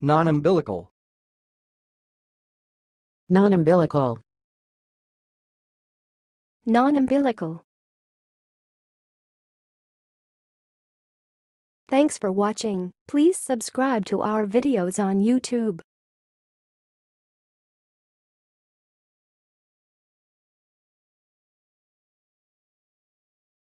Non-umbilical. non-umbilical, Non-umbilical. Thanks for watching. Please subscribe to our videos on YouTube.